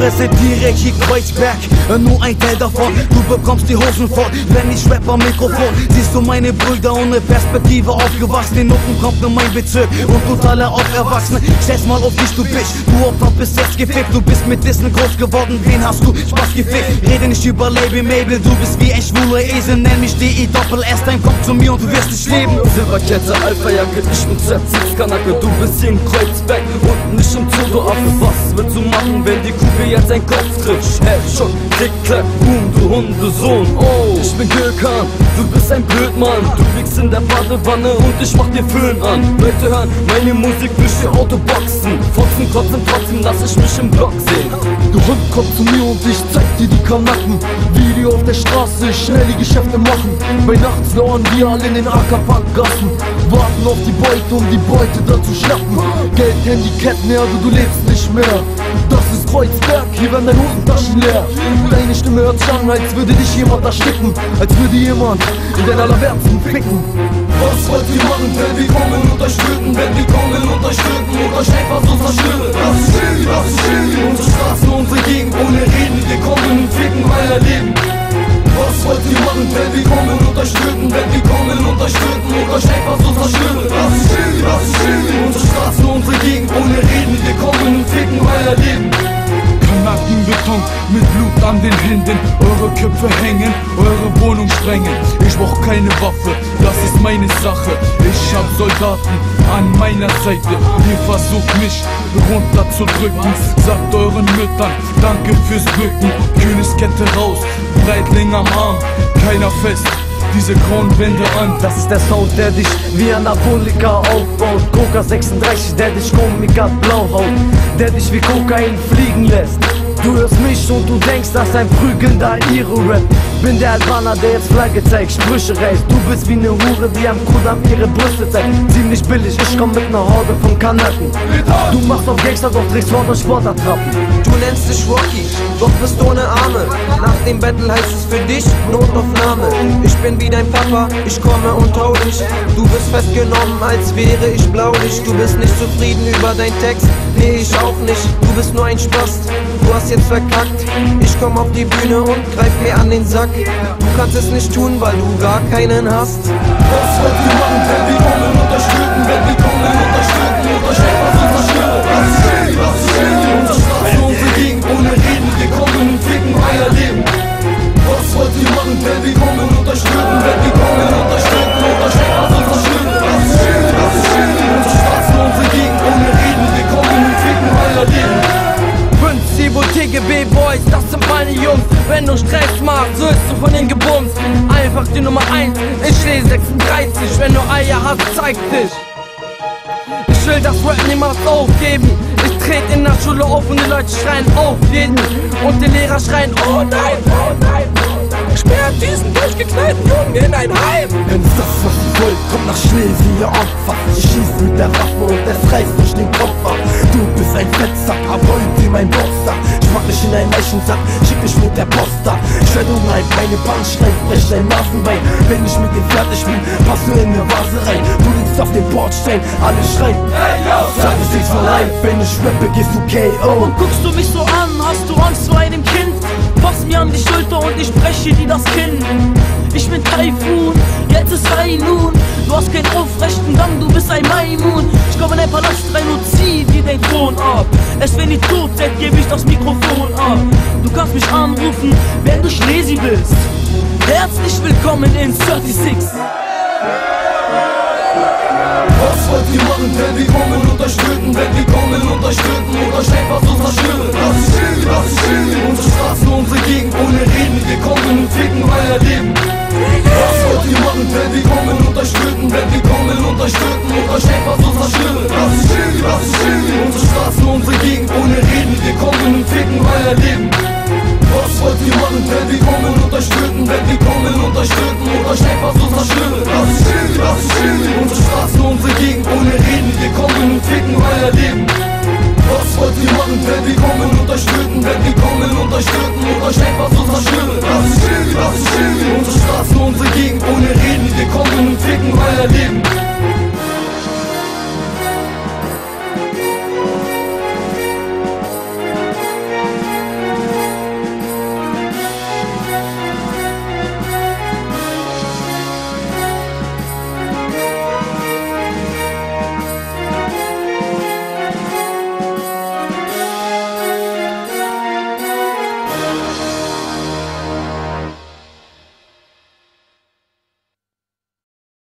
repräsentiere hier Kreuzberg, nur ein Teil davon. Du bekommst die Hosen voll, wenn ich rap am Mikrofon. Siehst du meine Brüder ohne Perspektive aufgewachsen. In Nutten kommt nur mein Bezirk und totaler Auferwachsene. Stell's mal auf dich, du Bitch. Du Opfer bist jetzt gefickt, du bist mit Dissen groß geworden. Wen hast du Spaß gefickt? Rede nicht über Label Mabel, du bist wie ein schwuler Esel. Nenn mich DE Doppel S, dein Kopf zu mir und du wirst nicht leben. Silberkette, Alpha-Jacke, ich mit Z6-Kanacke Du bist hier in Kreuzberg und nicht im Zoo, du Affe Was willst du machen, wenn die Kugel jetzt ein Kopf trifft? Headshot, Klick, Klack, Boom, du Hundesohn. Oh, ich bin Gökhan, du bist ein Blödmann. Du liegst in der Badewanne und ich mach dir Föhn an. Leute hören meine Musik durch die Autoboxen Fotzen, kotzen, trotzdem lass ich mich im Block sehen. Du Hund, komm zu mir und ich zeig dir die Kanacken. Video auf der Straße, schnell die Geschäfte machen. Bei nachts lauern wir alle in den Ackerparkgassen Warten auf die Beute, um die Beute da zu schnappen. Geld, Handy, Kettenherde, du lebst nicht mehr. Das ist Kreuzberg, hier werden deine Hosentaschen leer. Deine Stimme hört sich an, als würde dich jemand ersticken. Als würde jemand in deiner allerwertesten ficken. Was wollt ihr machen, wenn wir kommen und euch töten? Wenn wir kommen und euch töten und euch einfach so zerstören. Das ist Chili, das ist Chili Unsere Straßen, unsere Gegend ohne Reden. Wir kommen und ficken euer Leben. Was wollt ihr machen, wenn wir kommen und euch töten? Wenn wir kommen und euch töten und euch einfach so zerstören Sprengen. Ich brauch keine Waffe, das ist meine Sache. Ich hab Soldaten an meiner Seite. Ihr versucht mich runterzudrücken. Sagt euren Müttern, danke fürs Bücken. Königskette raus, Breitling am Arm, keiner fest. Diese grauen Wände an. Das ist der Sound, der dich wie Anabolika aufbaut. Coca 36, der dich Komika blau haut. Der dich wie Kokain fliegen lässt. Du hörst mich und du denkst, dass ein prügelnder Iro rap Bin der Albaner, der jetzt Flagge zeigt, Sprüche reißt. Du bist wie ne Hure, die am Kudam ihre Brüste zeigt. Ziemlich billig, ich komm mit ner Horde von Kanaken. Du machst auf Gangster, doch trägst Wort und Sportattrappen nennst dich Rocky, doch bist ohne Arme. Nach dem Battle heißt es für dich Notaufnahme. Ich bin wie dein Papa, ich komme und hau dich. Du bist festgenommen, als wäre ich blaulich. Du bist nicht zufrieden über dein Text, nee, ich auch nicht. Du bist nur ein Spast, du hast jetzt verkackt. Ich komm auf die Bühne und greif mir an den Sack. Du kannst es nicht tun, weil du gar keinen hast. Was wollt ihr machen, wenn wir kommen und töten? Wenn wir kommen Wenn du Stress machst, so ist du von den gebumst. Einfach die Nummer 1, ich stehe 36. Wenn du Eier hast, zeig dich. Ich will das Rap niemals aufgeben. Ich trete in der Schule auf und die Leute schreien auf jeden. Und die Lehrer schreien, oh nein, oh nein, oh nein. Sperrt diesen durchgeknallten Jungen in ein Heim. Wenn es das, was ihr wollt, kommt nach ihr Opfer. Sie schießt mit der Waffe und es reißt durch den Kopf ab. Du bist ein Fettsack, aber wie mein Boxer. Ich pack dich in einen Leichensack, schick dich mit der Post ab. Schwert und halt meine Bandschreif, brech dein Nasenbein Wenn ich mit dir fertig bin, passt du in eine Vase rein. Du liegst auf dem Bordstein, alle schreien Sag ich nichts von live, wenn ich rappe, gehst du K.O. Guckst du mich so an, hast du Angst vor einem Kind? Fass mir an die Schulter und ich breche dir das Kinn. Ich bin Taifun, jetzt ist Noon. Du hast keinen aufrechten Gang, du bist ein Maimun. Ich komm in dein Palast rein und zieh dir den Thron ab. Erst wenn ihr tot seid, geb ich das Mikrofon ab. Du kannst mich anrufen, wenn du Schlesi bist. Herzlich willkommen in 36. Was wollt ihr machen, wenn wir kommen und euch töten? Wenn wir kommen und euch töten und euch einfach so zerstören Das ist Chili, das ist Chili Unsere Gegend ohne Reden. Wir kommen und ficken euer Leben Was wollt ihr machen, wenn wir kommen? Und euch töten? Wenn wir kommen und euch töten und euch einfach so zerstören Das ist Chili, das ist Chili Unsere Straßen, unsere Gegend ohne Reden. Wir kommen und ficken euer Leben was wollt ihr machen, wenn wir kommen? Und euch töten? Wenn wir kommen und euch töten und euch einfach so zerstören Das ist Chili, das ist Chili Unsere Straßen, unsere Gegend ohne Reden. Wir kommen und ficken euer Leben Was wollt ihr machen, wenn wir kommen? Und euch töten? Wenn wir kommen und euch töten euch etwas unterschwöre. Das ist Chili, das ist Chili. Unsere Straßen, unsere Gegend ohne